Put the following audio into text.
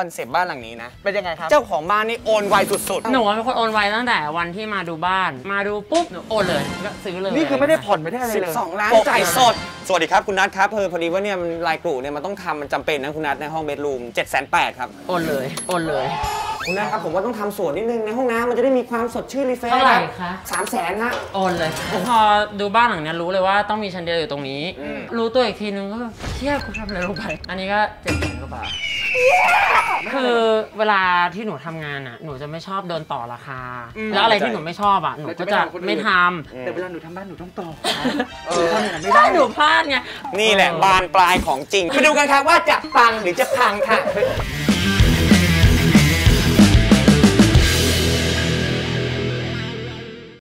คอนเซปต์บ้านหลังนี้นะ เป็นยังไงครับ เจ้าของบ้านนี่โอนไวสุดๆ หนูเป็นคนโอนไวตั้งแต่วันที่มาดูบ้าน มาดูปุ๊บหนูโอนเลยก็ซื้อเลย นี่คือไม่ได้ผ่อนไม่ได้อะไรเลย12 ล้านปกจ่ายสด สวัสดีครับคุณนัทครับเออพอดีว่าเนี่ยมันลายกลุ่เนี่ยมันต้องทำมันจำเป็นนะคุณนัทในห้องเบดรูม7 8 0 0ครับ โอนเลย โอนเลย คุณนัทครับผมว่าต้องทำสวนนิดนึงในห้องน้ำมันจะได้มีความสดชื่นรีเฟรชเท่าไหร่คะ สามแสนฮะ โอนเลย พอดูบ้านหลังเนี้ยรู้เลยว่าต้องมีชั้นเดียวอยู่ตรงนี้อืมรู้ตัวอีกทีนึงก็เชี่ยกูทำอะไรลงไป อันนี้ก็เจ็ดแสนกว่าบาทคือเวลาที่หนูทำงานอะ หนูจะไม่ชอบโดนต่อราคาอืมแล้วอะไรที่หนูไม่ชอบอะ หนูก็จะไม่ทแต่เวลาหนูทำบ้านหนูต้องต่อเอหนูอทำอย่างนั้นำไม่ได้ถ้าหนูพลาดไง นี่แหละบานปลายของจริง ไปดูกันครับว่าจะปังหรือจะพังค่ะ